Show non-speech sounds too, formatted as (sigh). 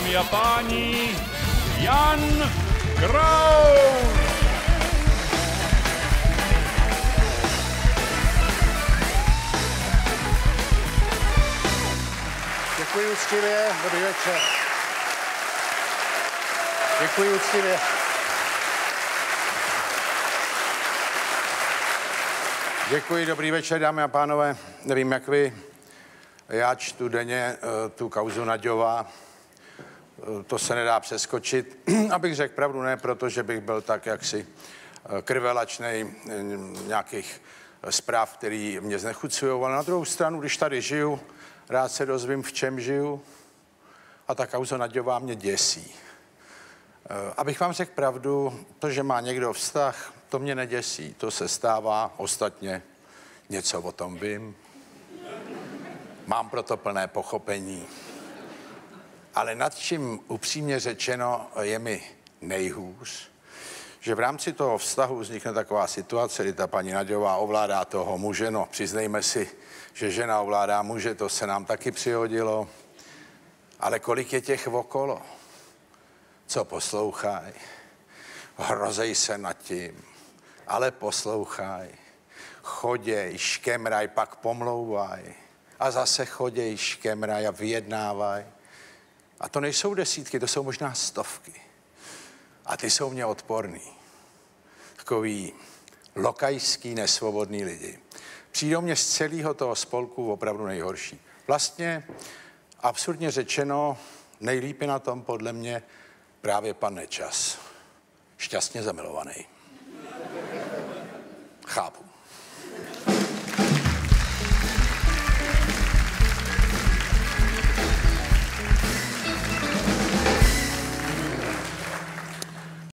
dámy a páni, Jan Kraus! Děkuji úctivě, dobrý večer. Děkuji úctivě. Děkuji, dobrý večer, dámy a pánové. Nevím, jak vy. Já čtu denně uh, tu kauzu Naďová. Uh, to se nedá přeskočit. (clears throat) Abych řekl pravdu, ne protože bych byl tak jaksi uh, krvelačnej nějakých zpráv, který mě znechucují, ale na druhou stranu, když tady žiju, rád se dozvím, v čem žiju a ta kauza Naďová mě děsí. Abych vám řekl pravdu, to, že má někdo vztah, to mě neděsí, to se stává, ostatně něco o tom vím. Mám proto plné pochopení. Ale nad čím upřímně řečeno je mi nejhůř, že v rámci toho vztahu vznikne taková situace, kdy ta paní Naďová ovládá toho muže, no přiznejme si, že žena ovládá muže, to se nám taky přihodilo, ale kolik je těch okolo, co poslouchají, hrozej se nad tím, ale poslouchaj. Choděj, škemraj, pak pomlouvaj. A zase choděj, škemraj a vyjednávaj. A to nejsou desítky, to jsou možná stovky. A ty jsou mě odporný. Takový lokajský, nesvobodný lidi. Přijdou mě z celého toho spolku opravdu nejhorší. Vlastně, absurdně řečeno, nejlíp je na tom podle mě právě pan Nečas. Šťastně zamilovaný. Chápu.